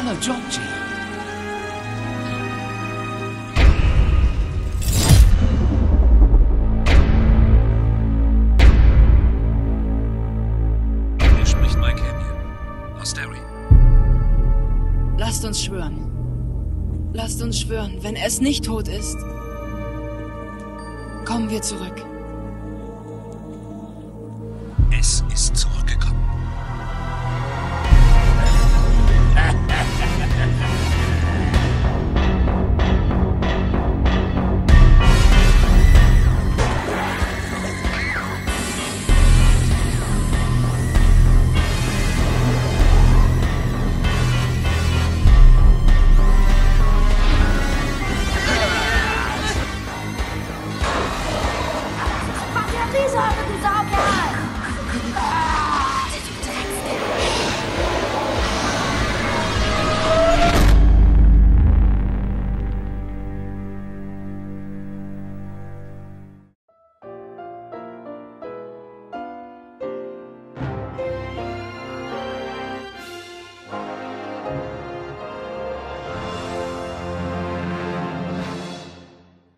Hallo, Georgie. Hier spricht Mike Henry aus Derry. Lasst uns schwören. Lasst uns schwören, wenn es nicht tot ist, kommen wir zurück. Es ist so.